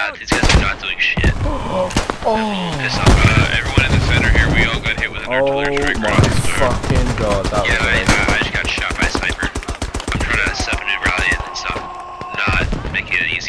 got, these guys are not doing shit. Oh. It's not, uh, everyone in the center here, we all got hit with an artillery oh strike right off the fucking god, that yeah, was Yeah, I, I, uh, I, just got shot by a sniper. I'm trying to step a new rally and it's not, not making it easy.